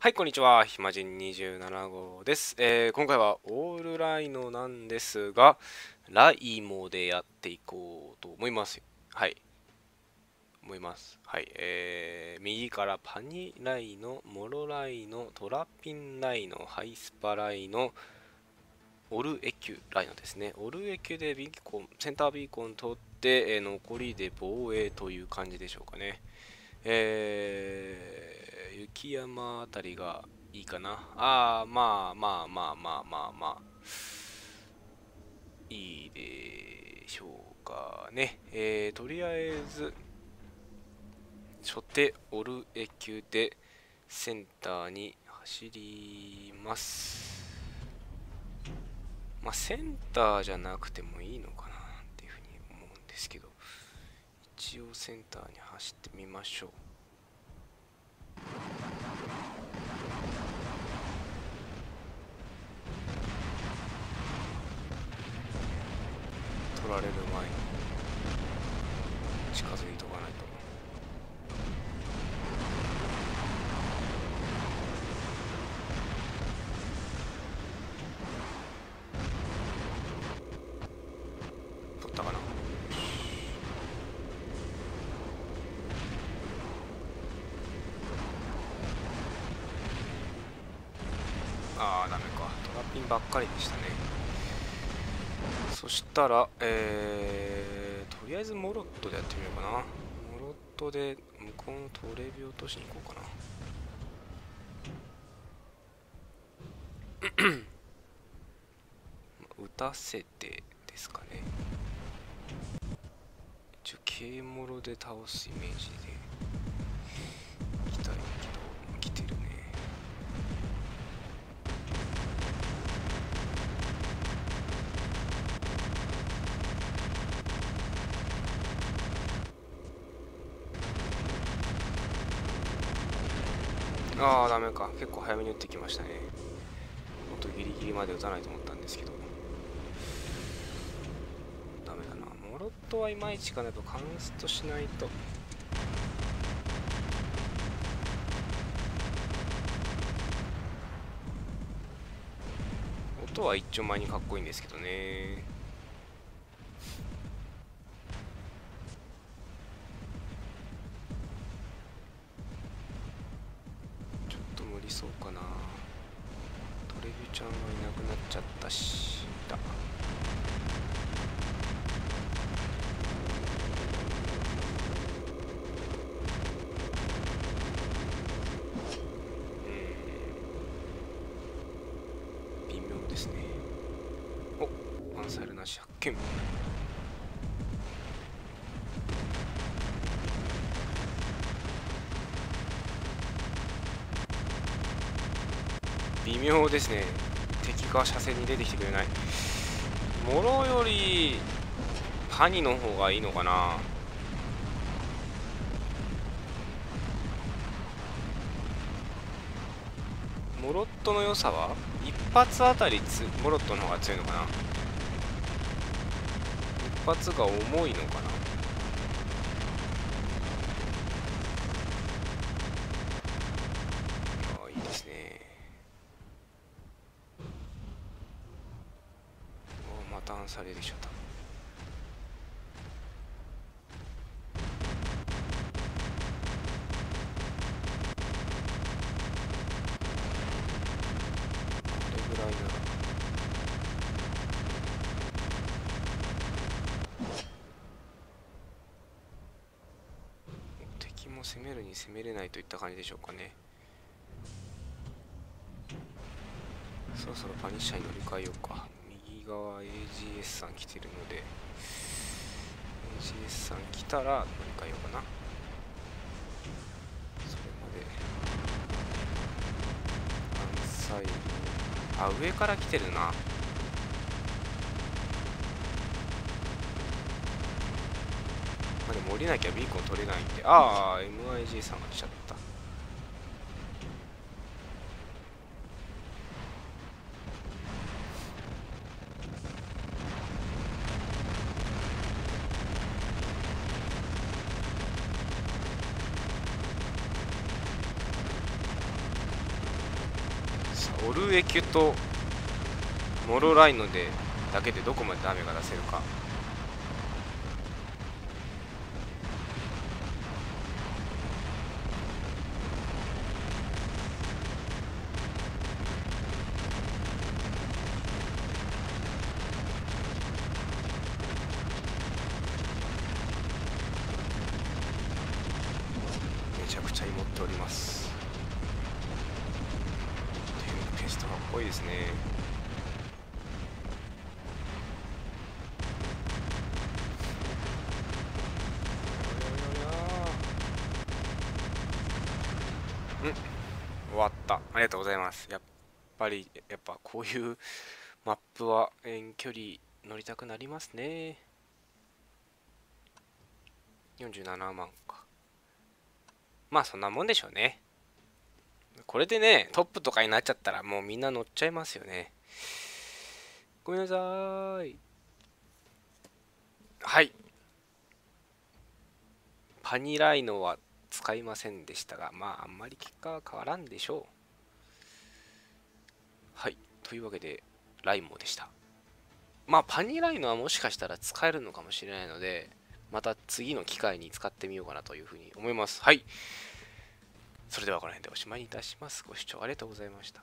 はい、こんにちは。ひまじん27号です、えー今回はオールライノなんですが、ライモでやっていこうと思います。はい。思います。はい。えー右からパニライノ、モロライノ、トラピンライノ、ハイスパライノ、オルエキュライノですね。オルエキュでビーコン、センタービーコン取って、えー残りで防衛という感じでしょうかね。えー雪山あたりがいいかな。ああ、まあまあまあまあまあまあ。いいでしょうかね。えーとりあえず、初手オルエキュでセンターに走ります。まあセンターじゃなくてもいいのかなっていうふうに思うんですけど、一応センターに走ってみましょう。取られる前に近づいとかないと。取ったかな？ああダメか。トラッピンばっかりでしたね。そしたら、えー、とりあえずモロットでやってみようかな。モロットで向こうのトレビ落としに行こうかな。打たせてですかね。一応、K モロで倒すイメージでああダメか。結構早めに打ってきましたね。もっとギリギリまで打たないと思ったんですけど。ダメだな。モロットはいまいちかなやっぱカンストしないと。音は一丁前にかっこいいんですけどね。ちゃんがいなくなっちゃったしだ。うん微妙ですね。おっワンサイルなし。発見。微妙ですね。敵が車線に出てきてくれない。モロよりパニの方がいいのかな。モロットの良さは？一発あたりつモロットの方が強いのかな。一発が重いのかなああいいですねおまた暗されるでしょ多分これぐらいなら敵も攻めるに攻めれないといった感じでしょうかね。そろそろパニッシャーに乗り換えようか。側 AGS さん来てるので AGS さん来たら乗り換えようかな。それまで。反サイドあ上から来てるな。まあでも降りなきゃビーコン取れないんで。ああ MIG さんが来ちゃった。オルエキュとモロライノでだけでどこまでダメが出せるか。めちゃくちゃ持っておりますテンペストかっこいいですね。うん。終わった。ありがとうございます。やっぱりやっぱこういうマップは遠距離乗りたくなりますね。47万か。まあそんなもんでしょうね。これでねトップとかになっちゃったらもうみんな乗っちゃいますよね。ごめんなさい。はい。パニライノは使いませんでしたがまああんまり結果は変わらんでしょう。はい。というわけでライモでした。まあパニライノはもしかしたら使えるのかもしれないのでまた次の機会に使ってみようかなというふうに思います。はい。それではこの辺でおしまいにいたします。ご視聴ありがとうございました。